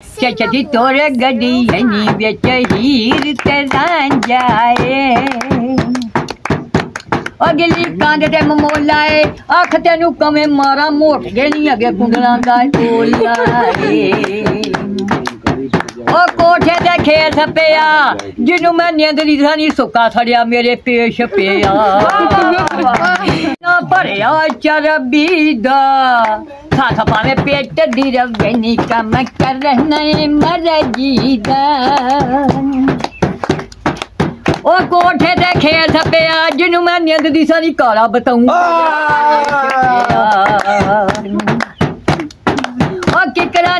ਚਚਦੀ ਤੋਰ ਗੱਡੀ ਐਨੀ ਵਿੱਚ ਹੀਰ ਤੇ ਰਾਂਝਾਏ ਅਗਲੀ ਕੰਧ ਤੇ ਮਮੋਲਾ ਏ ਅੱਖ ਤੈਨੂੰ ਕਵੇਂ ਮਾਰਾ, ਮੋਟ ਗਏ ਨਹੀਂ ਅਗੇ ਕੁੰਡਲਾਂ ਦਾ ਓਲਾ ਏ ਉਹ ਕੋਠੇ ਤੇ ਖੇਤ ਪਿਆ ਜਿਹਨੂੰ ਮੈਂ ਨੀਂਦ ਦੀ ਸਾਨੀ ਸੁੱਕਾ ਥੜਿਆ ਮੇਰੇ ਪੇਸ਼ ਪਿਆ ਨਾ ਭਰਿਆ ਚਰਬੀ ਦਾ ਖਾਥ ਪਾਵੇਂ ਪੇਟ ਦੀ ਰਵੇ ਨੀ ਕੰਮ ਕਰਨਾ ਏ ਮਰਜੀ ਦਾ ਉਹ ਕੋਠੇ ਤੇ ਖੇਤ ਪਿਆ ਜਿਹਨੂੰ ਮੈਂ ਨੀਂਦ ਦੀ ਸਾਨੀ ਕਾਲਾ ਬਤਾਉਂ ਉਹ ਕਿਕਰਾਂ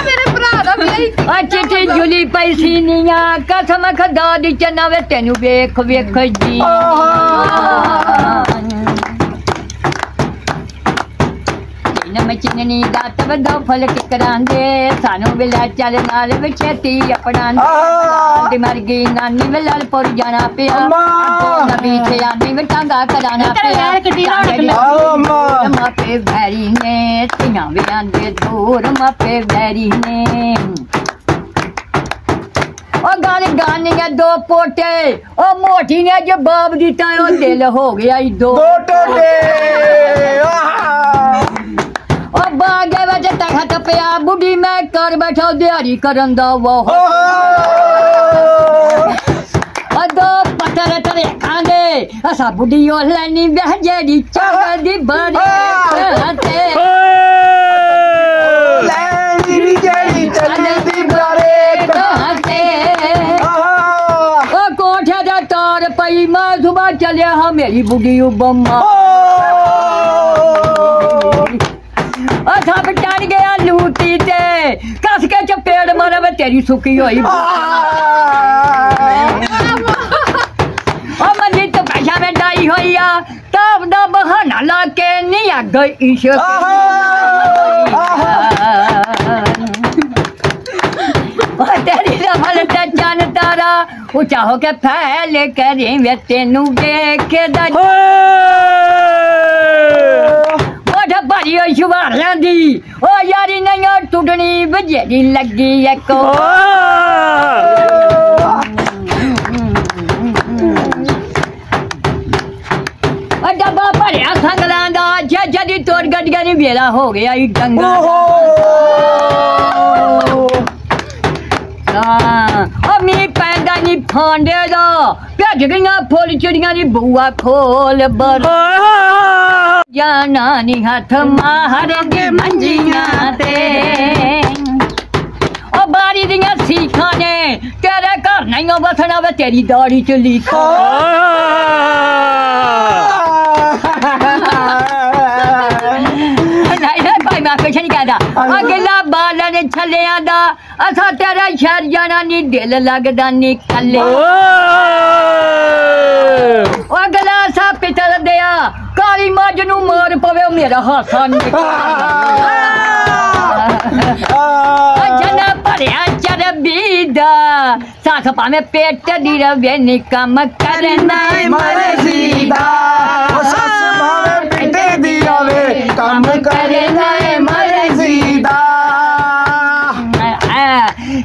ਚਿੱਟੀ ਜੁਲੀ ਪਈ ਸੀ ਨੀਆਂ ਕਸਮ ਖੁਦਾ ਦੀ ਚੰਨਾ ਵੇ ਤੈਨੂੰ ਵੇਖ ਵੇਖ ਜੀ ਨਮ ਚਿੰਨੀ ਦਾ ਤਵਦੋ ਫਲ ਕਿਕਰਾਂਦੇ ਸਾਨੂੰ ਵਿਲਾ ਚੱਲ ਨਾਲ ਵਿਛੇਤੀ ਆਪਣਾਂ ਦੀ ਮਰ ਗਈ ਨਾਨੀ ਵਿਲਾਲ ਪੁਰ ਜਾਣਾ ਪਿਆ ਨਬੀ ਤੇ ਆਨੀ ਵਟਾਂਗਾ ਕਰਾਣਾ ਪਿਆ ਮਾਪੇ ਭੈਰੀ ਨੇ ਧੀਆਂ ਵਿਆਂਦੇ ਦੂਰ ਮਾਪੇ ਭੈਰੀ ਨੇ ਉਹ ਗਾਣੇ ਗਾਣੀਆਂ ਦੋ ਪੋਟੇ ਉਹ ਮੋਠੀ ਨੇ ਜਵਾਬ ਦਿੱਤਾ ਉਹ ਦਿਲ ਹੋ ਗਿਆ ਈ ਦੋ ਦੋ ਟੋਟੇ ਆਹਾ ਉਹ ਬਾਗੇ ਵਿੱਚ ਤਖਤ ਪਿਆ ਬੁੱਢੀ ਮੈਂ ਕਰ ਬੈਠਾ ਦਿਹਾੜੀ ਕਰਨ ਦਾ ਵਾਹ ਅਦੋ ਪਤਰ ਤਰੇ ਖਾਂਦੇ ਅਸਾ ਬੁੱਢੀ ਉਹ ਲੈਣੀ ਬਹਿ ਜਿਹੜੀ ਚਾਹ ਦੀ ਬੜੀ ਤੇ ಬೊಮ್ಮ असा बचार गया लूटी ते। कस के चपेड़ मारा मैं तेरी सुखी हुई मनी तो पैसा में डाई हुई आ तब दा बहाना लाके नहीं आ गई ईश्वर ਤਾਰਾ ਉਹ ਚਾਹੋ ਕੇ ਫੈਲ ਕਰੇ ਵੇ ਤੈਨੂੰ ਵੇਖਦਾ ਉਹ ਭਾਰੀ ਉਹ ਸ਼ੁਭਾਰਿਆਂ ਦੀ ਉਹ ਯਾਰੀ ਨਹੀਂ ਉਹ ਟੁੱਟਣੀ ਵਜੇੜੀ ਲੱਗੀ ਇੱਕੋ ਉਹ ਡੱਬਾ ਭਰਿਆ ਸੰਗਲਾਂ ਦਾ ਜੇ ਜਦੀ ਤੋੜ ਗੱਡੀਆਂ ਨਹੀਂ ਵੇਲਾ ਹੋ ਗਿਆ ਈ ਡੰਗਾ ਹਾਂ ਉਹ ਮੀ ਪੈਂਦਾ ਨਹੀਂ ਫਾਂਡੇ ਦਾ ਭੱਜ ਗਈਆਂ ਫੁੱਲ, ਚਿੜੀਆਂ ਦੀ ਬੂਆ ਖੋਲ ਬਰ ਜਾਣਾ ਨੀ ਹੱਥ ਮਾਰ ਮੰਜੀਆਂ ਤੇ। ਉਹ ਬਾਰੀ ਦੀਆਂ ਸੀਖਾਂ ਨੇ, ਤੇਰੇ ਘਰ ਨਹੀਂ ਉਹ ਵਸਣਾ ਵੇ, ਤੇਰੀ ਦਾੜੀ ਚ ਲਿਖਾ। ਮੈਂ ਕੁਛ ਨਹੀਂ ਕਹਿੰਦਾ ਅਗਲਾ ਬਾਲਣ ਛੱਲਿਆਂ ਦਾ ਅਸਾਂ ਤੇਰਾ ਸ਼ਹਿਰ ਜਾਣਾ ਨਹੀਂ ਦਿਲ ਲੱਗਦਾ ਨਹੀਂ ਕੱਲੇ ਉਹ ਅਗਲਾ ਸਾ ਪਿੱਤਲ ਦਿਆ ਕਾਲੀ ਮੱਝ ਨੂੰ ਮਾਰ ਪਵੇ ਉਹ ਮੇਰਾ ਹਾਸਾ ਨਹੀਂ ਜਨਾ ਭਰਿਆ ਚਰਬੀ ਦਾ ਸਾਥ ਭਾਵੇਂ ਪੇਟ ਦੀ ਰਵੇ ਨੀ ਕੰਮ ਕਰਨਾ ਏ ਮਰਜ਼ੀ ਦਾ ਉਹ ਸੱਸ ਭਾਵੇਂ ਪਿੰਡੇ ਦੀ ਆਵੇ ਕੰਮ ਕਰਨਾ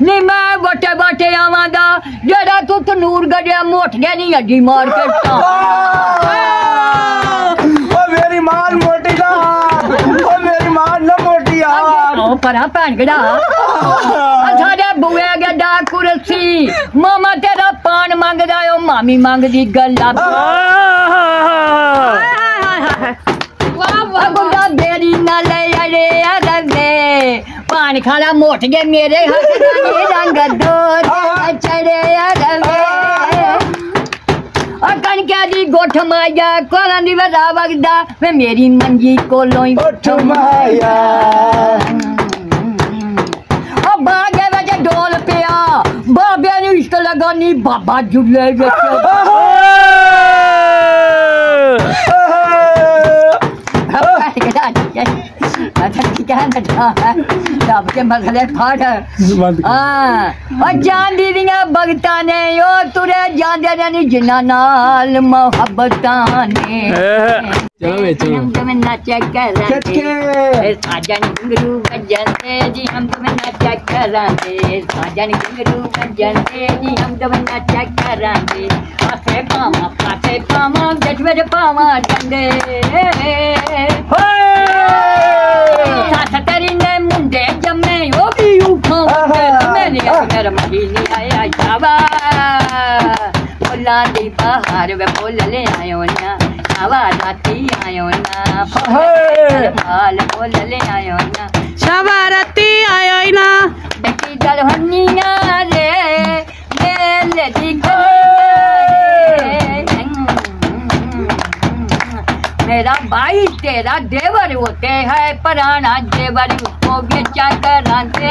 ਨੀ ਮੈਂ ਵਟੇ ਵਟੇ ਆਵਾਂ ਦਾ ਜਿਹੜਾ ਤੂੰ ਤਨੂਰ ਗੜਿਆ ਮੋਟ ਗਿਆ ਨਹੀਂ ਅੱਡੀ ਮਾਰ ਕੇ ਤਾਂ। ਉਹ ਮੇਰੀ ਮਾਂ ਮੋਟੀ ਦਾ ਉਹ ਮੇਰੀ ਮਾਂ ਨਾ ਮੋਟੀ ਆ ਉਹ ਪਰਾਂ ਭੈਣ ਗੜਾ ਸਾਡੇ ਬੂਏ ਗੱਡਾ ਕੁਰਸੀ। ਮਾਮਾ ਤੇਰਾ ਪਾਣ ਮੰਗਦਾ ਓ ਮਾਮੀ ਮੰਗਦੀ ਗੱਲਾਂ ਵਾਹ ਆ ਗੁੱਡਾ ਬੇਰੀ ਨਾ ਲੈ ਅੜੇ ਅਰਵੇ पान खाना मोट गए मेरे रंग चढ़े कनकारी गोठ माया कोरा निवरा वगदा। मैं मेरी मंजी को लोई गोठ माया। ओ बागे वजे डोल पिया। बाबे ने इष्ट लगानी बाबा जुले गए क्या नटा है मसले फाट हाँ और ने तुरे जांदे ने नाल मोहब्बतां ने। चलो वे चलो। हम तुम्हें नाचा जी हम तुम्हें नाचा साजन घुंघरू बजाते जी हम तुम्हें पावा पावा नरम दिली आया शाबा फुलां दी बहार वे फुल ले आयो ना शाबा राती आयो ना। माल फुल ले आयो ना। शाबा राती आयो ना बेटी गल हन्निया रे ले ले दी मेरा भाई तेरा देवर होते है पराना देवर उसको बेचा कराते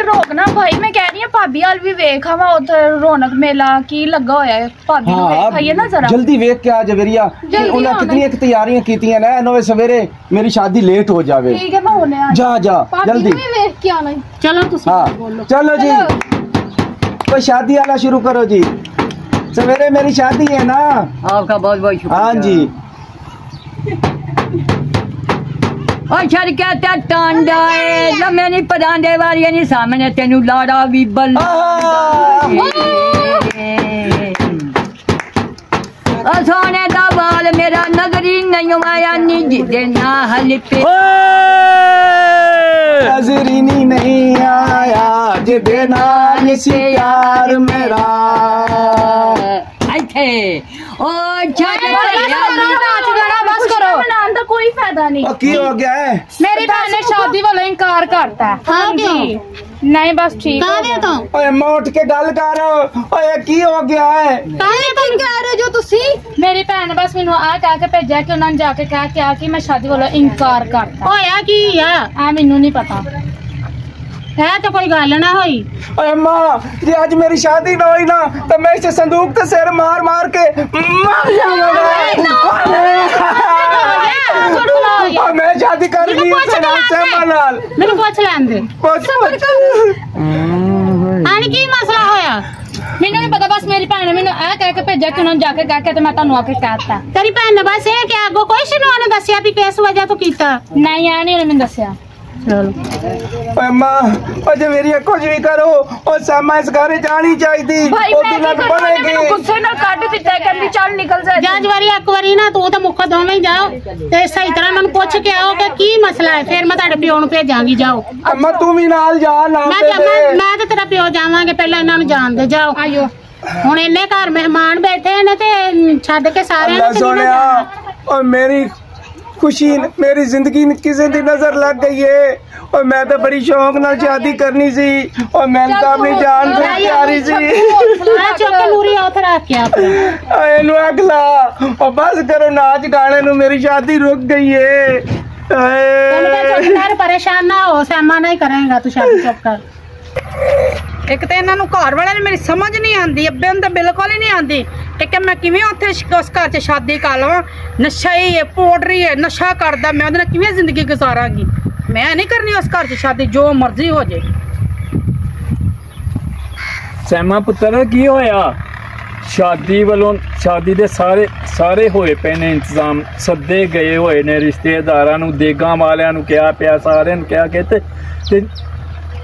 ਮਿੰਟ ਰੋਕ ਨਾ ਭਾਈ ਮੈਂ ਕਹਿ ਰਹੀ ਹਾਂ ਭਾਬੀ ਹਾਲ ਵੀ ਵੇਖ ਆਵਾ ਉੱਥੇ ਰੌਣਕ ਮੇਲਾ ਕੀ ਲੱਗਾ ਹੋਇਆ ਹੈ ਭਾਬੀ ਨੂੰ ਵੇਖ ਆਈਏ ਨਾ ਜ਼ਰਾ ਜਲਦੀ ਵੇਖ ਕੇ ਆ ਜਵੇਰੀਆ ਕਿ ਜਲਦੀ ਉਹਨਾਂ ਆਉਣਾ। ਕਿਤਨੀਆਂ ਕੁ ਤਿਆਰੀਆਂ ਕੀਤੀਆਂ ਨੇ ਨਵੇਂ ਸਵੇਰੇ ਮੇਰੀ ਸ਼ਾਦੀ ਲੇਟ ਹੋ ਜਾਵੇ ਠੀਕ ਹੈ ਮੈਂ ਹੁਣੇ ਆ ਜਾ ਜਾ ਭਾਬੀ ਜਲਦੀ ਨੂੰ ਵੀ ਵੇਖ ਕੇ ਆਣਾ ਚਲੋ ਤੁਸੀਂ हाँ ਬੋਲੋ चलो जी कोई शादी आना शुरू करो जी सवेरे मेरी शादी है ना आपका बहुत बहुत शुक्रिया हाँ जी ਉਹ ਛੜ ਕੇ ਤੇ ਟਾਂਡਾ ਏ ਜਮੇ ਨਹੀਂ ਪਰਾਂਦੇ ਵਾਲੀਆਂ ਨਹੀਂ ਸਾਹਮਣੇ ਤੈਨੂੰ ਲਾੜਾ ਵੀ ਬੱਲ ਆ ਸੋਨੇ ਦਾ ਵਾਲ ਮੇਰਾ ਨਜ਼ਰੀ ਨਹੀਂ ਆਇਆ ਨੀ ਜਿਹਦੇ ਨਾਲ ਪੇ नजरीनी नहीं आया जिदे नाल सी यार मेरा ਇੱਥੇ ਉਹ ਛੜ ਬਸ ਕਰੋ ਬਣਾਉਣ ਦਾ नहीं। की मेरी बहन शादी वाला इनकार हाँ बस कर मेनू आज आके भेजा कि उन्होंने जाके कहा कि आ मैं शादी वाला इनकार करता। की है मेनू नहीं पता। है तो कोई गल ना हुई। अरे माँ मेरी शादी ना हुई ना तो मैं इसे संदूक सिर मार मार के मार जाऊँगा। ਪੁੱਛ ਲੈਣ ਦੇ कुछ ਆਣ ਕੀ ਮਸਲਾ ਹੋਇਆ ਮੈਨੂੰ ਨਹੀਂ ਪਤਾ ਬਸ ਮੇਰੀ ਭੈਣ ਨੇ ਮੈਨੂੰ ਇਹ ਕਹਿ ਕੇ ਭੇਜਿਆ ਕਿ ਉਹਨਾਂ ਨੂੰ ਜਾ ਕੇ ਕਹਿ ਕੇ ਤੇ ਮੈਂ ਤੁਹਾਨੂੰ ਆ ਕੇ ਕਹਿਤਾ ਤੇਰੀ ਭੈਣ ਨੇ ਬਸ ਇਹ ਕਿ ਅੱਗੋਂ ਕੋਈ ਸ਼ਨੂ ਨੇ ਦੱਸਿਆ ਵੀ ਕਿਸ ਵਜ੍ਹਾ ਤੋਂ ਕੀਤਾ ਨਹੀਂ ਆ ਨਹੀਂ ਉਹਨੇ ਮੈਨੂੰ ਦੱਸਿਆ ਚਲੋ। ਮਾਂ ਮੇਰੀ ਕੁਝ ਵੀ ਕਰੋ ਉਹ ਸਾਮਾ ਇਸ ਘਰੇ ਜਾਣੀ ਚਾਹੀਦੀ। ਉਹ ਤੇ ਨਾ ਬਣੇਗੀ ਗੁੱਸੇ ਨਾਲ ਕੱਢ ਦਿੱਤਾ ਕਹਿੰਦੀ ਚੱਲ ਨਿਕਲ ਜਾ ਜਾਂ ਜਵਾਰੀ ਇੱਕ ਵਾਰੀ ਨਾ ਤੂੰ ਤਾਂ ਮੁੱਖ ਦੋਵੇਂ ਜਾਓ। ਤੇ ਸਹੀ ਤਰ੍ਹਾਂ ਮੈਨੂੰ ਪੁੱਛ ਕੇ ਆਓ ਕਿ ਕੀ ਮਸਲਾ ਹੈ। ਫਿਰ ਮੈਂ ਤੁਹਾਡੇ ਪਿਓ ਨੂੰ ਭੇਜਾਂਗੀ ਜਾਓ। ਅਮਾ ਤੂੰ ਵੀ ਨਾਲ ਜਾ ਨਾ ਮੈਂ ਮੈਂ ਤੇ ਤੇਰਾ ਪਿਓ ਜਾਵਾਂਗੇ ਪਹਿਲਾਂ ਇਹਨਾਂ ਨੂੰ ਜਾਣ ਜਾਓ। ਆਇਓ। ਹੁਣ ਇੰਨੇ ਘਰ ਮਹਿਮਾਨ ਬੈਠੇ ਨੇ ਤੇ ਛੱਡ ਕੇ ਸਾਰਿਆਂ ਨੂੰ ਸੋਹਣਿਆ ਮੇਰੀ ਖੁਸ਼ੀ ਮੇਰੀ ਜ਼ਿੰਦਗੀ ਕਿਸੇ ਦੀ ਨਜ਼ਰ ਲੱਗ ਗਈ ਏ। ਔਰ ਮੈਂ ਤਾਂ ਬੜੀ ਸ਼ੌਂਕ ਨਾਲ ਸ਼ਾਦੀ ਕਰਨੀ ਸੀ। ਔਰ ਮੈਂ ਤਾਂ ਆਪਣੀ ਜਾਨ ਤੋਂ ਪਿਆਰੀ ਸੀ ਇਹਨੂੰ ਅੱਗ ਲਾ ਔਰ ਬਸ ਕਰੋ ਨਾਚ ਗਾਣੇ ਨੂੰ ਮੇਰੀ ਸ਼ਾਦੀ ਰੁਕ ਗਈ ਏ। ਪਰੇਸ਼ਾਨ ਨਾ ਹੋ ਸਾਮਾ ਨਾ ਕਰੇਗਾ ਤੂੰ ਸ਼ਾਦੀ ਚੁੱਪ ਕਰ। ਇੱਕ ਤੇ ਇਹਨਾਂ ਨੂੰ ਘਰ ਵਾਲਿਆਂ ਨੂੰ ਮੇਰੀ ਸਮਝ ਨਹੀਂ ਆਉਂਦੀ ਅੱਬੇ ਨੂੰ ਤਾਂ ਬਿਲਕੁਲ ਹੀ ਨਹੀਂ ਆਉਂਦੀ। ਕਿ ਕਿ ਮੈਂ ਕਿਵੇਂ ਉੱਥੇ ਉਸ ਘਰ 'ਚ ਸ਼ਾਦੀ ਕਰ ਲਵਾਂ? ਨਸ਼ਾ ਹੀ ਹੈ, ਪੋਡਰੀ ਹੈ, ਨਸ਼ਾ ਕਰਦਾ ਮੈਂ, ਉਹਦੇ ਨਾਲ ਕਿਵੇਂ ਜ਼ਿੰਦਗੀ ਗੁਜ਼ਾਰਾਂਗੀ? ਮੈਂ ਨਹੀਂ ਕਰਨੀ ਉਸ ਘਰ 'ਚ ਸ਼ਾਦੀ, ਜੋ ਮਰਜ਼ੀ ਹੋ ਜੇ। ਸੈਮਾ ਪੁੱਤਰ, ਕੀ ਹੋਇਆ? ਸ਼ਾਦੀ ਵੱਲੋਂ ਸ਼ਾਦੀ ਦੇ ਸਾਰੇ ਸਾਰੇ ਹੋਏ ਪਏ ਨੇ ਇੰਤਜ਼ਾਮ, ਸੱਦੇ ਗਏ ਹੋਏ ਨੇ ਰਿਸ਼ਤੇਦਾਰਾਂ ਨੂੰ, ਦੇਗਾਂ ਵਾਲਿਆਂ ਨੂੰ ਕਿਹਾ ਪਿਆ, ਸਾਰਿਆਂ ਨੂੰ ਕਿਹਾ ਕਿ ਤੇ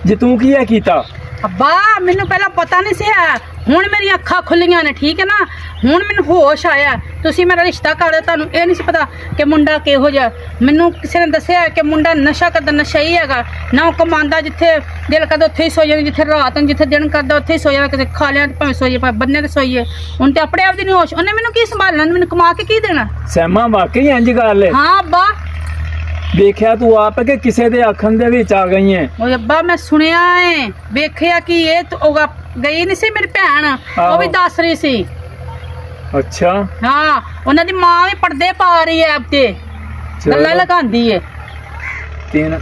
ਜੇ ਤੂੰ ਕੀ ਹੈ ਕੀਤਾ ਅੱਬਾ ਮੈਨੂੰ ਪਹਿਲਾਂ ਪਤਾ ਨਹੀਂ ਸੀ ਹੈ ਹੁਣ ਮੇਰੀਆਂ ਅੱਖਾਂ ਖੁੱਲੀਆਂ ਨੇ ਠੀਕ ਹੈ ਨਾ ਹੁਣ ਮੈਨੂੰ ਹੋਸ਼ ਆਇਆ ਤੁਸੀਂ ਮੇਰਾ ਰਿਸ਼ਤਾ ਕਰ ਦਿਓ ਤੁਹਾਨੂੰ ਇਹ ਨਹੀਂ ਸੀ ਪਤਾ ਕਿ ਮੁੰਡਾ ਕਿਹੋ ਜਿਹਾ ਮੈਨੂੰ ਕਿਸੇ ਨੇ ਦੱਸਿਆ ਕਿ ਮੁੰਡਾ ਨਸ਼ਾ ਕਰਦਾ ਨਸ਼ਾ ਹੀ ਹੈਗਾ ਨਾ ਉਹ ਕਮਾਉਂਦਾ ਜਿੱਥੇ ਦਿਲ ਕਰਦਾ ਉੱਥੇ ਹੀ ਸੋ ਜਾਂਦਾ ਜਿੱਥੇ ਰਾਤ ਨੂੰ ਜਿੱਥੇ ਦਿਨ ਕਰਦਾ ਉੱਥੇ ਹੀ ਸੋ ਜਾਂਦਾ ਕਿਤੇ ਖਾ ਲਿਆ ਤੇ ਭਾਵੇਂ ਸੋਈਏ ਭਾਵੇਂ ਬੰਨੇ ਤੇ ਸੋਈਏ ਹੁਣ ਤੇ ਆਪਣੇ ਆਪ ਦੀ ਨਹੀਂ ਹੋਸ਼ ਉਹਨੇ ਮੈਨੂੰ ਕੀ ਸੰਭਾਲਣਾ ਮੈਨੂੰ ਕਮਾ ਕੇ ਕੀ ਦੇਣਾ ਸੈਮਾ ਵਾਕਈ ਇੰਜ ਗੱਲ ਹੈ ਹਾਂ ਅੱਬਾ ਦੇਖਿਆ ਤੂੰ ਆਪ ਕਿ ਕਿਸੇ ਦੇ ਆਖਣ ਦੇ ਵਿੱਚ ਆ ਗਈ ਹੈ ਉਹ ਅੱਬਾ ਮੈਂ ਸੁਣਿਆ ਏ ਵੇਖਿਆ ਕਿ ਇਹ ਤਾਂ ਉਹ ਗਈ ਨਹੀਂ ਸੀ ਮੇਰੀ ਭੈਣ? ਉਹ ਵੀ। ਦੱਸ ਰਹੀ ਸੀ। ਅੱਛਾ। ਹਾਂ ਉਹਨਾਂ ਦੀ ਮਾਂ ਵੀ ਪਰਦੇ ਪਾ ਰਹੀ ਐ ਤੇ ਗੱਲਾਂ ਲਗਾਉਂਦੀ ਏ। ਤਿੰਨ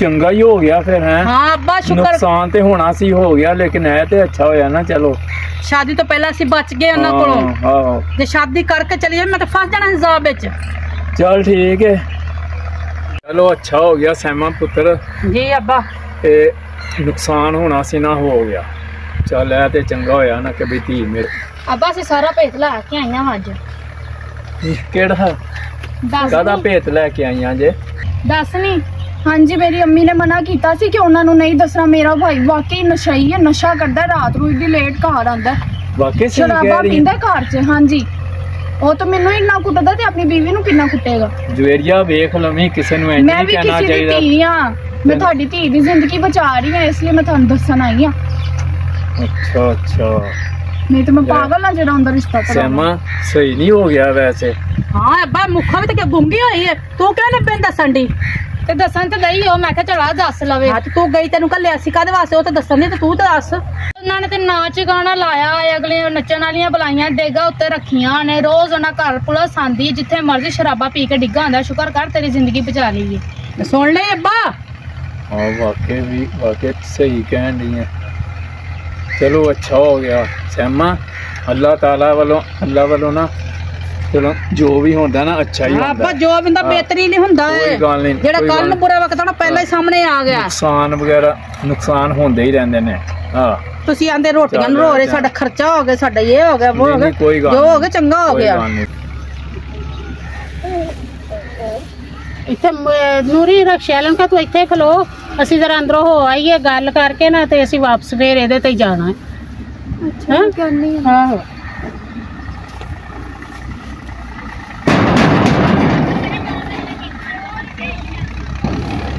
ਚੰਗਾ ਹੀ ਹੋ ਗਿਆ ਫਿਰ ਹੈ? ਹਾਂ ਅੱਬਾ ਸ਼ੁਕਰ। ਨੁਕਸਾਨ ਤੇ ਹੋਣਾ ਸੀ ਹੋ ਗਿਆ ਲੇਕਿਨ ਇਹ ਤੇ ਅੱਛਾ ਹੋਇਆ ਨਾ ਚਲੋ। ਸ਼ਾਦੀ ਤੋਂ ਪਹਿਲਾਂ ਅਸੀਂ ਬਚ ਗਏ ਉਹਨਾਂ ਕੋਲੋਂ। ਹਾਂ, ਜੇ ਸ਼ਾਦੀ ਕਰਕੇ ਚਲੀ ਜਾਵੇ ਮੈਂ ਤਾਂ ਫਸ ਜਾਣਾ ਹਿਸਾਬ ਵਿੱਚ। ਚਲ ਠੀਕ ਹੈ ਚਲੋ ਅੱਛਾ ਹੋ ਗਿਆ ਸੈਮਾ ਪੁੱਤਰ। ਜੀ ਅੱਬਾ। ਤੇ ਨੁਕਸਾਨ ਹੋਣਾ ਸੀ ਨਾ ਹੋ ਗਿਆ। ਚੱਲ ਇਹ ਤੇ ਚੰਗਾ ਹੋਇਆ ਨਾ ਕਿ ਵੀ ਧੀ ਮੇਰੇ। ਅੱਬਾ ਅਸੀਂ ਸਾਰਾ ਭੇਤ ਲੈ ਕੇ ਆਈਆਂ ਵਾਂ ਅੱਜ। ਕਿਹੜਾ? ਦੱਸ ਕਾਹਦਾ ਭੇਤ ਲੈ ਕੇ ਆਈਆਂ ਜੇ? ਦੱਸ ਨਹੀਂ ਹਾਂਜੀ ਮੇਰੀ ਅੰਮੀ ਨੇ ਮਨਾ ਕੀਤਾ ਸੀ ਕਿ ਉਹਨਾਂ ਨੂੰ ਨਹੀਂ ਦੱਸਣਾ। ਮੇਰਾ ਭਾਈ ਵਾਕਈ ਨਸ਼ਈ ਹੈ ਨਸ਼ਾ ਕਰਦਾ ਰਾਤ ਨੂੰ ਇੱਡੀ ਲੇਟ ਘਰ ਆਂਦਾ ਵਾਕਈ ਸਹੀ ਸ਼ਰਾਬਾ ਪੀਂਦਾ ਘਰ 'ਚ ਹਾਂਜੀ। ਉਹ ਤਾਂ ਮੈਨੂੰ ਇੰਨਾ ਕੁੱਟਦਾ ਤੇ ਆਪਣੀ ਬੀਵੀ ਨੂੰ ਕਿੰਨਾ ਕੁੱਟੇਗਾ। ਜਵੇਰੀਆ ਵੇਖ ਲਵੀਂ ਕਿਸੇ ਨੂੰ ਇੰਜ ਮੈਂ ਨਹੀਂ ਵੀ ਕਹਿਣਾ ਕਿਸੇ ਦੀ ਚਾਹੀਦਾ। ਧੀ ਆ। ਮੈਂ ਤੁਹਾਡੀ ਧੀ ਦੀ ਜ਼ਿੰਦਗੀ ਬਚਾ ਰਹੀ ਹਾਂ ਇਸ ਲਈ ਮੈਂ ਤੁਹਾਨੂੰ ਦੱਸਣ ਆਈ ਆ। ਅੱਛਾ ਅੱਛਾ। ਨਹੀਂ ਤਾਂ ਮੈਂ। ਪਾਗਲ ਆ ਜਿਹੜਾ ਉਹਦਾ ਰਿਸ਼ਤਾ ਕਰਾਉਣਾ। ਸੈਮਾ ਸਹੀ ਨਹੀਂ ਹੋ ਗਿਆ ਵੈਸੇ। ਹਾਂ ਅੱਬਾ ਮੁੱਖਾ ਵੀ ਤਾਂ ਕਿ ਗੁੰਗੀ ਹੋਈ ਏ? ਤੂੰ ਕਿਉਂ ਨਹੀਂ ਪੈਂ ਦੱਸਣ ਦੀ ਤੇ ਦੱਸਣ ਤੇ ਦਈ ਉਹ ਮੈਂ ਕਿਹਾ ਚਲਾ ਦੱਸ ਲਵੇ ਹਾਂ ਤੇ ਤੂੰ ਗਈ ਤੈਨੂੰ ਕੱਲਿਆ ਸੀ ਕਾਹਦੇ ਵਾਸਤੇ ਉਹ ਤਾਂ ਦੱਸਣ ਦੀ ਤੇ ਤੂੰ ਤਾਂ ਦੱਸ ਉਹਨਾਂ ਨੇ ਤੇ ਨਾਚ ਗਾਣਾ ਲਾਇਆ ਹੈ, ਅਗਲੇ ਨੱਚਣ ਵਾਲੀਆਂ ਬੁਲਾਈਆਂ ਡੇਗਾ ਉੱਤੇ ਰੱਖੀਆਂ ਨੇ ਰੋਜ਼ ਉਹਨਾਂ ਘਰ ਪੁਲਿਸ ਆਂਦੀ ਜਿੱਥੇ ਮਰਜ਼ੀ ਸ਼ਰਾਬਾ ਪੀ ਕੇ ਡਿੱਗਾ ਹੁੰਦਾ ਸ਼ੁਕਰ ਕਰ ਤੇਰੀ ਜ਼ਿੰਦਗੀ ਬਚਾ ਲਈ ਏ ਸੁਣ ਲੈ ਅੱਬਾ ਹਾਂ ਵਾਕਈ ਵੀ ਵਾਕਈ ਸਹੀ ਕਹਿਣ ਦੀ ਹੈ ਚਲੋ ਅੱਛਾ ਹੋ ਗਿਆ ਸੈਮਾ ਅੱਲਾਹ ਤਾਲਾ ਵੱਲੋਂ ਅੱਲਾਹ ਵੱਲੋਂ ਨਾ ਚਲੋ ਜੋ ਵੀ ਹੁੰਦਾ ਨਾ ਅੱਛਾ ਹੀ ਹਾਂ ਹੁੰਦਾ। ਅੱਬਾ ਜੋ ਬੰਦਾ ਹਾਂ। ਬਿਹਤਰੀ ਨਹੀਂ ਹੁੰਦਾ ਕੋਈ ਗੱਲ ਨਹੀਂ, ਜਿਹੜਾ ਕੱਲ ਨੂੰ ਬੁਰਾ ਵਕਤ ਆਉਣਾ ਪਹਿਲਾਂ ਹੀ ਸਾਹਮਣੇ ਆ ਗਿਆ। ਨੁਕਸਾਨ ਵਗੈਰਾ ਨੁਕਸਾਨ ਹੁੰਦੇ ਹੀ ਰਹਿੰਦੇ ਨੇ। ਹਾਂ। ਤੁਸੀਂ ਆਂਦੇ ਰੋਟੀਆਂ ਨੂੰ ਚੱਲ, ਰੋ ਰਹੇ ਚੱਲ। ਸਾਡਾ ਖਰਚਾ ਹੋ ਗਿਆ ਸਾਡਾ ਇਹ ਹੋ ਗਿਆ ਉਹ ਹੋ ਗਿਆ। ਜੋ। ਹੋ ਗਿਆ ਚੰਗਾ ਹੋ ਗਿਆ। ਇੱਥੇ ਨੂਰੀ ਰਕਸ਼ਾ ਲੰਕਾ ਤੂੰ ਇੱਥੇ ਖਲੋ। ਅਸੀਂ ਜਰਾ ਅੰਦਰੋਂ ਹੋ ਆਈਏ ਗੱਲ ਕਰਕੇ ਨਾ ਤੇ ਅਸੀਂ ਵਾਪਸ ਫੇਰ ਇਹਦੇ ਤੇ ਹੀ ਜਾਣਾ ਹੈ। ਅੱਛਾ ਕਰਨੀ ਆਹੋ।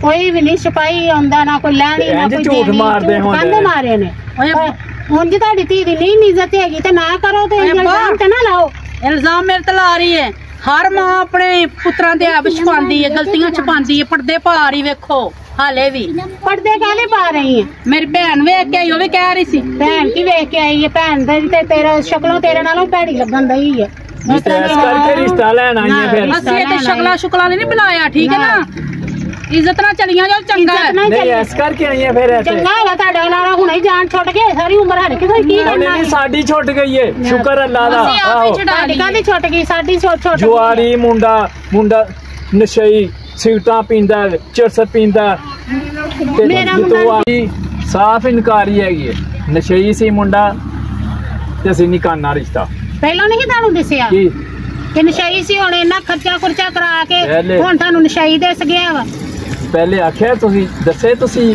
ਕੋਈ ਵੀ ਨਹੀਂ ਸਿਪਾਹੀ ਆਉਂਦਾ ਨਾ ਕੋਈ ਲੈਣੀ ਨਾ ਕੋਈ ਝੂਠ ਦੇਣੀ, ਮਾਰਦੇ ਝੂਠ ਹੁੰਦੇ। ਮਾਰੇ ਨੇ। ਓਏ ਹੁਣ ਜੇ ਤੁਹਾਡੀ ਧੀ ਦੀ ਨਹੀਂ ਇੱਜ਼ਤ ਹੈਗੀ ਤੇ ਨਾ ਕਰੋ ਤੇ ਓਏ। ਇਲਜ਼ਾਮ ਤੇ ਨਾ ਲਾਓ। ਇਲਜ਼ਾਮ ਮੇਰੇ ਤੇ ਲਾ ਰਹੀ ਹੈ ਹਰ ਮਾਂ ਆਪਣੇ ਪੁੱਤਰਾਂ ਦੇ ਆਪ ਛਪਾਉਂਦੀ ਹੈ ਗਲਤੀਆਂ ਛਪਾਉਂਦੀ ਹੈ ਪਰਦੇ ਪਾ ਰਹੀ ਵੇਖੋ ਹਾਲੇ ਵੀ। ਪਰਦੇ ਕਾਹਦੇ ਪਾ ਰਹੀ ਹੈ ਮੇਰੀ ਭੈਣ ਵੇਖ ਕੇ ਆਈ ਉਹ ਵੀ ਕਹਿ ਰਹੀ ਸੀ। ਭੈਣ ਕੀ ਵੇਖ ਕੇ ਆਈ ਹੈ ਭੈਣ ਦੇ ਤੇ ਤੇਰਾ ਸ਼ਕਲੋਂ ਤੇਰੇ ਨਾਲੋਂ ਭੈੜੀ ਲੱਗਣ ਦਈ ਹੈ ਇਸ ਕਰਕੇ ਰਿਸ਼ਤਾ ਲੈਣ ਆਈ ਹੈ ਫਿਰ। ਅਸੀਂ ਇਹ ਤੇ ਸ਼ਕਲਾ ਸ਼ੁਕਲਾ ਨਹੀਂ ਬੁਲਾਇਆ ਠੀਕ ਹੈ ਨਾ। ਇੱਜ਼ਤ ਨਾਲ ਚਲੀਆਂ ਜਾਓ ਚੰਗਾ ਹੈ ਇੱਜ਼ਤ ਨਾਲ ਨਹੀਂ ਚੱਲੀ। ਇਸ ਕਰਕੇ ਆਈ ਹੈ ਫਿਰ ਇੱਥੇ ਚੰਗਾ ਹੈਗਾ ਤੁਹਾਡੇ ਨਾਲ ਹੁਣੇ ਹੀ ਜਾਨ ਛੁੱਟ ਗਈ ਸਾਰੀ ਉਮਰ ਹਰ ਕਿਸੇ ਕੀ ਉਹਨੇ ਕਰਨਾ ਨਹੀਂ ਹੈ? ਸਾਡੀ ਛੁੱਟ ਗਈ ਏ ਸ਼ੁਕਰ ਅੱਲਾ ਦਾ ਅਸੀਂ ਆਪ ਆਹੋ ਹੀ ਛੁਡਾ ਲਈ ਕਾਹਦੀ ਛੁੱਟ ਗਈ ਸਾਡੀ ਛੁੱਟ ਛੁੱਟ ਗਈ। ਜੁਆਰੀ ਮੁੰਡਾ ਮੁੰਡਾ ਨਸ਼ਈ ਸਿਗਰਟਾਂ ਪੀਂਦਾ ਹੈ, ਚਰਸ ਪੀਂਦਾ ਹੈ। ਤੇ ਮੇਰਾ ਜਿੱਤੋਂ ਮੁੰਡਾ- ਆਈ ਸਾਫ਼ ਇਨਕਾਰੀ ਹੈਗੀ ਹੈ ਨਸ਼ਈ ਸੀ ਮੁੰਡਾ ਤੇ ਅਸੀਂ ਨਹੀਂ ਕਰਨਾ ਰਿਸ਼ਤਾ ਪਹਿਲਾਂ ਨਹੀਂ ਤੁਹਾਨੂੰ ਦਿਸਿਆ ਕੀ ਕਿ ਨਸ਼ਈ ਸੀ ਹੁਣ ਇਹਨਾਂ ਖਰਚਾ ਖੁਰਚਾ ਕਰਾ ਕੇ ਪਹਿਲੇ- ਹੁਣ ਤੁਹਾਨੂੰ ਨਸ਼ਈ ਦਿਸ ਗਿਆ ਵਾ ਪਹਿਲੇ ਆਖਿਆ ਤੁਸੀਂ ਦੱਸੇ ਤੁਸੀਂ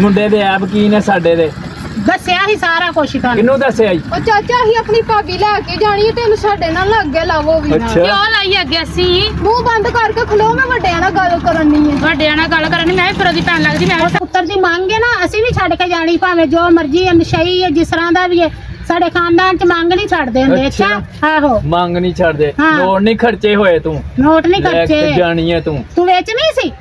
ਮੁੰਡੇ ਦੇ ਐਬ ਕੀ ਨੇ ਸਾਡੇ ਦੇ? ਦੱਸਿਆ ਹੀ ਸਾਰਾ ਕੁਝ ਤੁਹਾਨੂੰ। ਕਿਹਨੂੰ ਦੱਸਿਆ ਜੀ? ਉਹ ਚਾਚਾ ਹੀ ਆਪਣੀ ਭਾਬੀ ਲੈ ਕੇ ਜਾਣੀ ਹੈ ਤੈਨੂੰ ਸਾਡੇ ਨਾਲ ਲੱਗ ਗਿਆ ਲਾਵੋ ਵੀ ਨਾ ਅੱਛਾ। ਲਾਈ ਅੱਗੇ ਅਸੀਂ? ਮੂੰਹ ਬੰਦ ਕਰਕੇ ਖਲੋ ਮੈਂ ਵੱਡਿਆਂ ਨਾਲ ਗੱਲ ਕਰਨੀ ਹੈ। ਵੱਡਿਆਂ ਨਾਲ ਗੱਲ ਕਰਨੀ ਮੈਂ ਵੀ ਫਿਰ ਉਹਦੀ ਭੈਣ ਲੱਗਦੀ ਮੈਂ ਪੁੱਤਰ ਦੀ ਮੰਗ ਹੈ ਨਾ ਅਸੀਂ ਨਹੀਂ ਛੱਡ ਕੇ ਜਾਣੀ ਭਾਵੇਂ ਜੋ ਮਰਜ਼ੀ ਹੈ ਨਸ਼ਈ ਹੈ ਜਿਸ ਤਰ੍ਹਾਂ ਦਾ ਵੀ ਹੈ। ਸਾਡੇ ਖਾਨਦਾਨ ਚ ਮੰਗ ਨਹੀਂ ਛੱਡਦੇ ਹੁੰਦੇ ਅੱਛਾ। ਅੱਛਾ। ਆਹੋ। ਮੰਗ ਨਹੀਂ ਛੱਡਦੇ। ਹਾਂ। ਲੋੜ ਨਹੀਂ ਖਰਚੇ ਹੋਏ ਤੂੰ। ਨੋਟ ਨਹੀਂ ਲੈ ਕੇ ਖਰਚੇ। ਜਾਣੀ ਹੈ ਤੂੰ। ਤੂੰ ਵੇਚਣੀ ਸੀ?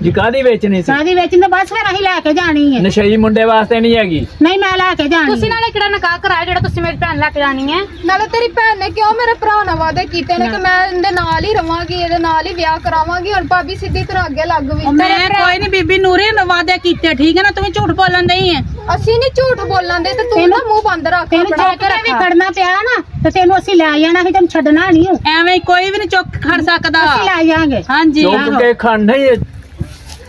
ਜੀ ਕਾਦੀ ਵੇਚਣੀ ਸੀ? ਸਾਦੀ ਵੇਚਣ? ਤਾਂ ਬਸ ਫਿਰ ਅਸੀਂ ਲੈ ਕੇ ਜਾਣੀ ਹੈ। ਨਸ਼ਈ ਮੁੰਡੇ ਵਾਸਤੇ ਨਹੀਂ ਹੈਗੀ। ਨਹੀਂ ਮੈਂ ਲੈ ਕੇ ਜਾਣੀ। ਤੁਸੀਂ ਨਾਲੇ ਕਿਹੜਾ ਨਿਕਾਹ ਕਰਾਇਆ ਜਿਹੜਾ ਤੁਸੀਂ ਮੇਰੀ ਭੈਣ ਲੈ ਕੇ ਜਾਣੀ ਹੈ? ਨਾਲੇ ਤੇਰੀ ਭੈਣ ਨੇ ਕਿਉਂ ਮੇਰੇ ਭਰਾ ਨਾਲ ਵਾਅਦੇ ਕੀਤੇ ਨੇ ਕਿ ਮੈਂ ਇਹਦੇ ਨਾਲ ਹੀ ਰਵਾਂਗੀ ਇਹਦੇ ਨਾਲ ਹੀ ਵਿਆਹ ਕਰਾਵਾਂਗੀ ਹੁਣ ਭਾਬੀ ਸਿੱਧੀ ਤਰ੍ਹਾਂ ਅੱਗੇ ਲੱਗ ਵੀ ਮੈਂ ਕੋਈ ਨਹੀਂ ਬੀਬੀ ਨੂਰੇ ਨੇ ਵਾਅਦੇ ਕੀਤੇ ਠੀਕ ਹੈ ਨਾ? ਤੂੰ ਵੀ ਝੂਠ ਬੋਲਣ ਨਹੀਂ ਹੈ। ਅਸੀਂ ਨਹੀਂ ਝੂਠ ਬੋਲਾਂ ਦੇ ਤੇ ਤੂੰ ਨਾ ਮੂੰਹ ਬੰਦ ਰੱਖ ਤੈਨੂੰ ਆਪਣਾ ਚੌਕਰੇ ਵੀ ਖੜਨਾ ਪਿਆ ਨਾ ਤੇ ਤੈਨੂੰ ਅਸੀਂ ਲੈ ਜਾਣਾ ਸੀ ਤੈਨੂੰ ਛੱਡਣਾ ਨਹੀਂ ਐਵੇਂ ਹੀ ਕੋਈ ਵੀ ਨਹੀਂ ਚੁੱਕ ਖੜ ਸਕਦਾ। ਅਸੀਂ ਲੈ ਜਾਾਂਗੇ। ਹਾਂਜੀ ਚੁੱਕ ਕੇ ਖੰਡ ਨਹੀਂ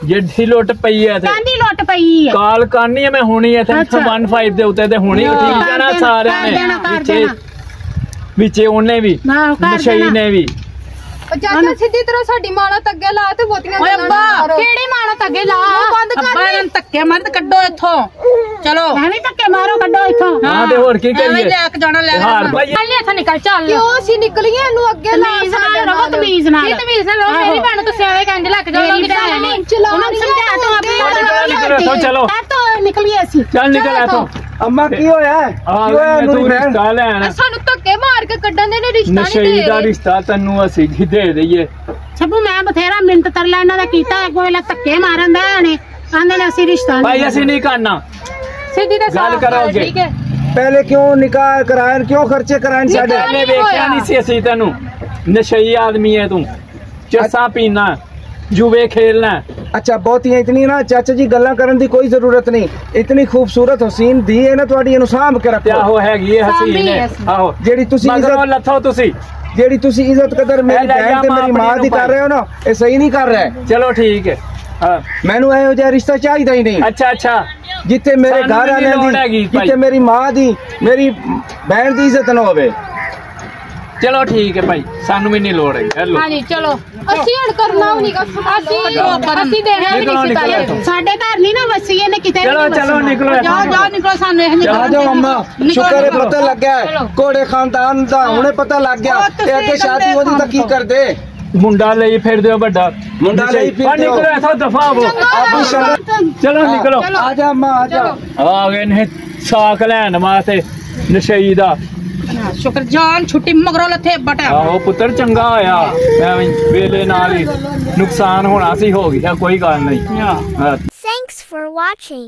ਜਿੱਡੀ ਲੁੱਟ ਪਈ ਐ ਤੇ ਕਾਂਦੀ ਲੁੱਟ ਪਈ ਐ ਕਾਲ ਕਰਨੀ ਐ ਮੈਂ ਹੁਣੀ ਐ 315 ਦੇ ਉੱਤੇ ਤੇ ਹੁਣੀ ਠੀਕ ਜਾਣਾ ਸਾਰਿਆਂ ਨੇ। ਵਿੱਚੇ ਉਹਨੇ ਵੀ ਨਸ਼ਈ ਨੇ ਵੀ। ਚਾਚਾ ਸਿੱਧੀ ਤਰ੍ਹਾਂ ਸਾਡੀ ਮਾਂ ਨਾਲ ਤੱਗੇ ਲਾ ਤੇ ਬੋਤੀਆਂ ਓਏ ਅੱਬਾ। ਕਿਹੜੀ ਮਾਂ ਤੱਗੇ ਲਾ? ਬੰਦ ਕਰ ਅੱਬਾ ਇਹਨਾਂ ਨੂੰ ਧੱਕੇ ਮਾਰ ਤੇ ਕੱਢੋ ਇੱਥੋਂ। ਚਲੋ। ਐਵੇਂ ਧੱਕੇ ਮਾਰੋ ਕੱਢੋ ਇੱਥੋਂ। ਹਾਂ। ਤੇ ਹੋਰ ਕੀ ਐਵੇਂ ਕਰੀਏ ਲੈ ਕੇ ਜਾਣਾ ਲੈ ਕੇ ਚੱਲ ਇੱਥੋਂ ਨਿਕਲ ਚੱਲ। ਕਿਉਂ? ਅਸੀਂ ਨਿਕਲੀਏ ਇਹਨੂੰ ਅੱਗੇ ਲਾ ਸਾਡੇ ਰਹੋ ਤਮੀਜ਼ ਨਾਲ। ਕੀ ਤਮੀਜ਼ ਨਾਲ? ਮੇਰੀ ਭੈਣ ਤੁਸੀਂ ਐਵੇਂ ਕਹਿੰਦੇ ਲੱਗ ਜਾਓ ਨਹੀਂ ਚਲਾ ਉਹਨਾਂ ਨੂੰ ਰਹੀ ਸਮਝਾ ਤੂੰ ਆਪੇ ਚਲੋ। ਤਾਂ ਨਿਕਲੀਏ ਅਸੀਂ। ਚੱਲ ਨਿਕਲ ਇੱਥੋਂ। ਅੰਮਾ ਕੀ ਹੋਇਆ? ਕੀ ਹੋਇਆ ਤੂੰ ਰਿਸ਼ਤਾ ਲੈਣ ਸਾਨੂੰ ਧੱਕੇ ਮਾਰ ਕੇ ਕੱਢਣ ਦੇ ਨੇ ਰਿਸ਼ਤਾ ਨਹੀਂ ਦੇ ਦਾ ਰਹੇ। ਰਿਸ਼ਤਾ ਤੈਨੂੰ ਅਸੀਂ ਜੀ ਦੇ ਦਈਏ। ਸਭੂ ਮੈਂ ਬਥੇਰਾ ਮਿੰਟ ਤਰਲਾ ਇਹਨਾਂ ਦਾ ਕੀਤਾ ਕੋਈ ਲੱਗ ਧੱਕੇ ਮਾਰਨ ਦਾ ਨੇ। ਕਹਿੰਦੇ ਨੇ ਅਸੀਂ ਰਿਸ਼ਤਾ ਭਾਈ ਅਸੀਂ ਨਹੀਂ ਕਰਨਾ। ਸਿੱਧੀ ਤਾਂ ਗੱਲ ਕਰੋਗੇ। ਠੀਕ ਹੈ। ਪਹਿਲੇ ਕਿਉਂ ਨਿਕਾਹ ਕਰਾਇਨ ਕਿਉਂ ਖਰਚੇ ਕਰਾਇਨ ਸਾਡੇ? ਪਹਿਲੇ ਵੇਖਿਆ ਨਹੀਂ ਸੀ ਅਸੀਂ ਤੈਨੂੰ। ਨਸ਼ਈ ਆਦਮੀ ਹੈ ਤੂੰ। ਚਰਸਾ ਪੀਣਾ ਜੂਵੇ ਖੇਲਣਾ। ਅੱਛਾ ਬਹੁਤੀਆਂ ਇਤਨੀ ਨਾ ਚਾਚਾ ਜੀ ਗੱਲਾਂ ਕਰਨ ਦੀ ਕੋਈ ਜ਼ਰੂਰਤ ਨਹੀਂ। ਇਤਨੀ ਖੂਬਸੂਰਤ ਹਸੀਨ ਦੀ ਹੈ ਨਾ ਤੁਹਾਡੀ ਇਹਨੂੰ ਸਾਂਭ ਕੇ ਰੱਖੋ। ਆਹੋ ਹੈਗੀ ਹੈ ਹਸੀਨ। ਹੈ। ਆਹੋ। ਜਿਹੜੀ ਤੁਸੀਂ ਮਗਰੋਂ ਇੱਜ਼ਤ ਲੱਥੋ ਤੁਸੀਂ। ਜਿਹੜੀ ਤੁਸੀਂ ਇੱਜ਼ਤ ਕਦਰ ਮੇਰੀ ਇਹ ਭੈਣ ਤੇ ਮੇਰੀ ਮਾਂ ਦੀ ਕਰ ਰਹੇ ਹੋ ਨਾ ਇਹ ਸਹੀ ਨਹੀਂ ਕਰ ਰਿਹਾ। ਚਲੋ ਠੀਕ ਹੈ ਹਾਂ। ਮੈਨੂੰ ਇਹੋ ਜਿਹਾ ਰਿਸ਼ਤਾ ਚਾਹੀਦਾ ਹੀ ਨਹੀਂ। ਅੱਛਾ ਅੱਛਾ। ਜਿੱਥੇ ਮੇਰੇ ਘਰ ਵਾਲਿਆਂ ਹੈਗੀ ਦੀ। ਜਿੱਥੇ ਮੇਰੀ ਮਾਂ ਦੀ ਮੇਰੀ ਭੈਣ ਦੀ ਇੱਜ਼ਤ ਨਾ ਹੋਵੇ। ਚਲੋ ਠੀਕ ਹੈ ਭਾਈ ਸਾਨੂੰ ਵੀ ਨਹੀਂ ਲੋੜ ਹੈ ਹੈਲੋ ਹਾਂਜੀ ਚਲੋ ਅਸੀਂ ਹੁਣ ਕਰਨਾ ਵੀ ਨਹੀਂਗਾ ਅਸੀਂ ਅਸੀਂ ਦੇਣਾ ਵੀ ਨਿਕਲੋ, ਨਹੀਂ ਨਿਕਲੋ ਸਿਤਾਰੇ ਇੱਥੋਂ। ਸਾਡੇ ਘਰ ਨਹੀਂ ਨਾ ਵਸੀਏ ਨੇ ਕਿਤੇ ਚਲੋ ਚਲੋ ਨਿਕਲੋ ਇੱਥੋਂ। ਜਾਓ ਜਾਓ ਨਿਕਲੋ ਸਾਨੂੰ ਇਹ ਆ ਜਾਓ ਅੰਮਾ ਸ਼ੁਕਰ ਹੈ ਪਤਾ ਲੱਗ ਗਿਆ ਹੈ। ਚਲੋ। ਘੋੜੇ ਖਾਨਦਾਨ ਦਾ ਹੁਣੇ ਪਤਾ ਲੱਗ ਗਿਆ ਉਹ ਤੁਸੀਂ ਇਹ ਅੱਗੇ ਸ਼ਾਦੀ ਉਹਦੀ ਤਾਂ ਕੀ ਕਰਦੇ ਮੁੰਡਾ ਲਈ ਫਿਰਦੇ ਹੋ ਵੱਡਾ ਮੁੰਡਾ ਲਈ ਫਿਰਦੇ ਆ ਨਿਕਲੋ ਹੋ। ਇੱਥੋਂ ਦਫਾ ਹੋ ਆਪਣੀ ਸ਼ਰਮ ਚਲੋ ਨਿਕਲੋ ਆ ਜਾ ਅੰਮਾ ਆ ਜਾ ਆ ਗਏ ਨੇ ਸਾਕ ਲੈਣ ਵਾਸਤੇ ਨਸ਼ਈ ਦਾ ਸ਼ੁਕਰ ਜਾਨ ਛੁੱਟੀ ਮਗਰੋਂ ਲੱਥੇ ਬਟਾ ਆਹੋ ਪੁੱਤਰ ਚੰਗਾ ਹੋਇਆ ਐਵੇਂ ਵੇਲੇ ਨਾਲ ਹੀ ਨੁਕਸਾਨ ਹੋਣਾ ਸੀ ਹੋ ਗਿਆ ਕੋਈ ਗੱਲ ਨਹੀਂ ਹਾਂ Thanks for watching.